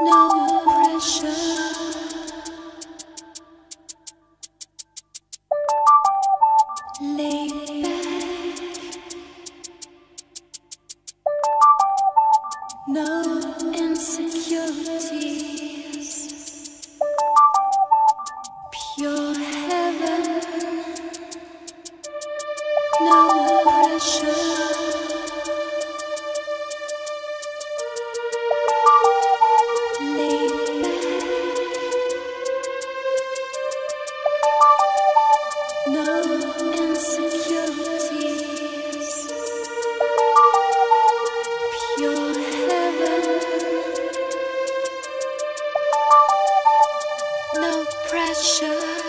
no pressure. pressure.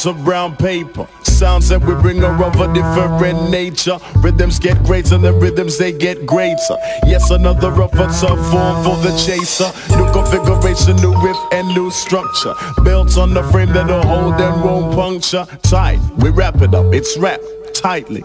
Clouds of brown paper. Sounds that we bring are of a different nature. Rhythms get greater, the rhythms they get greater. Yes, another of a tough form for the chaser. New configuration, new riff and new structure. Built on the frame that'll hold and won't puncture. Tight, we wrap it up, it's wrapped tightly.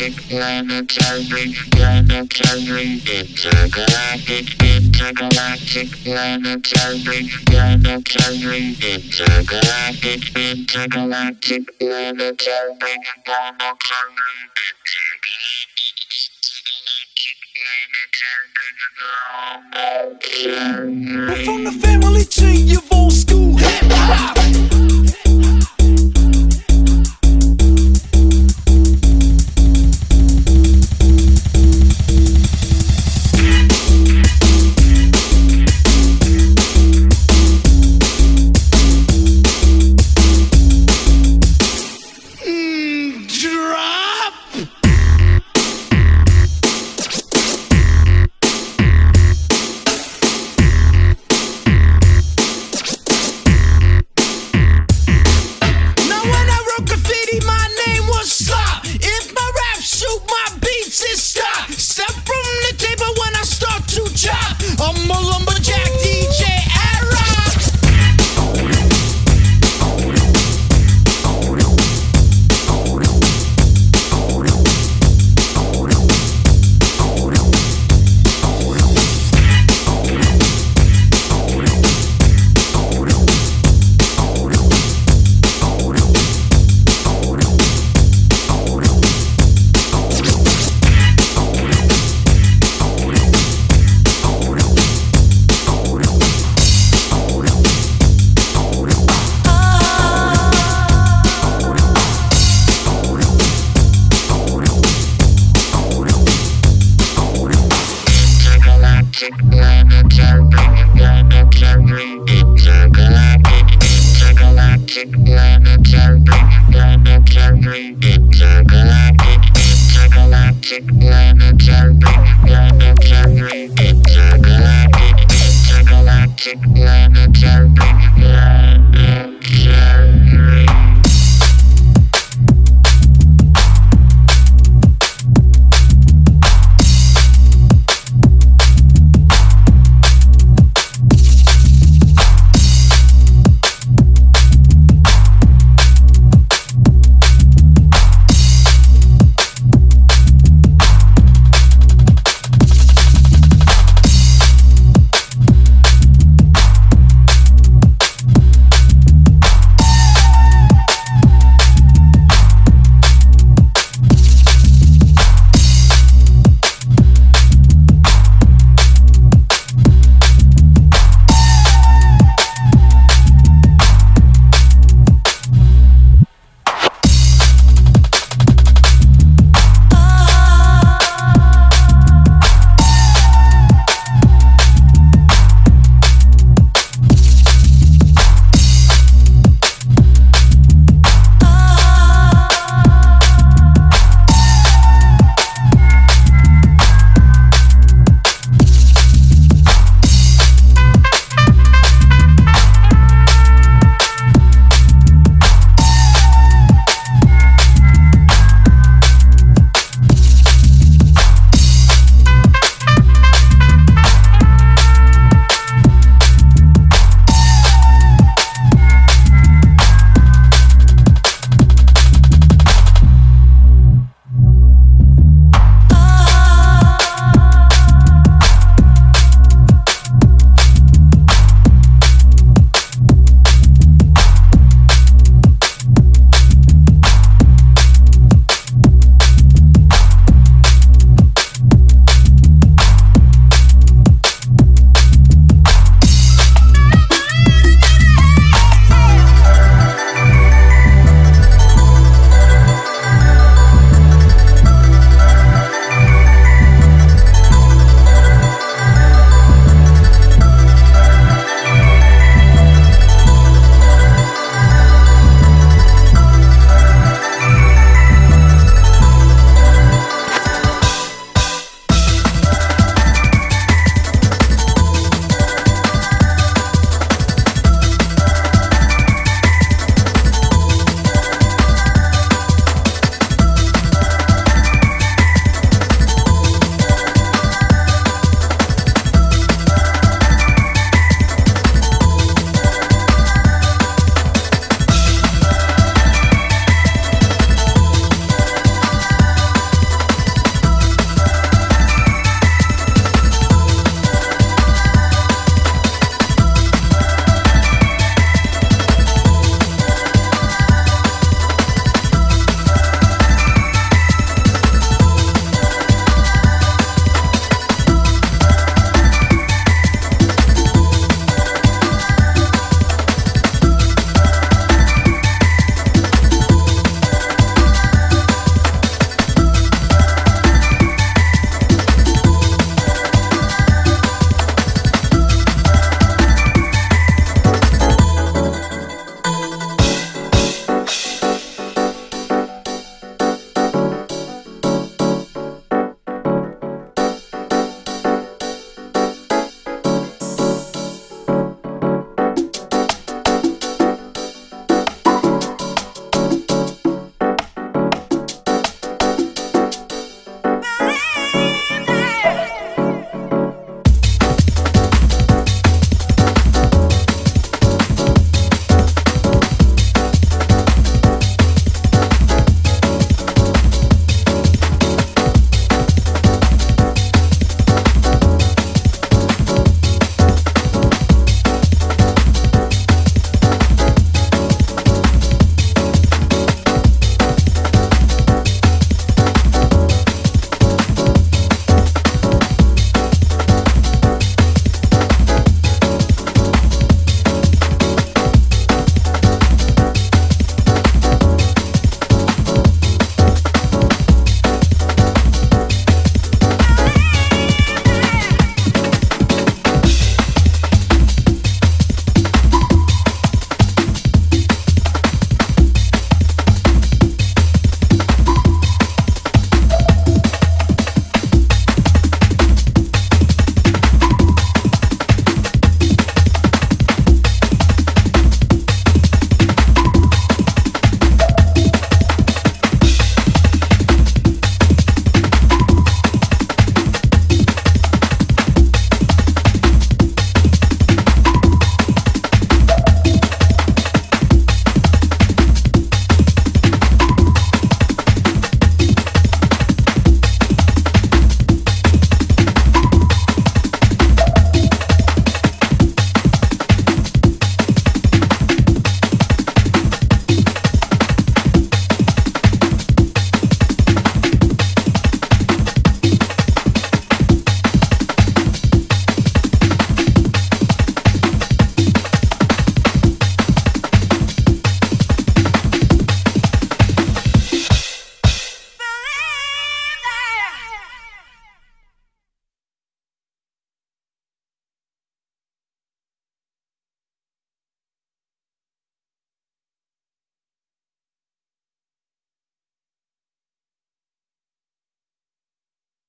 Intergalactic planetary planetary intergalactic intergalactic planetary planetary intergalactic intergalactic planetary planetary We're from the family tree of old school hip hop.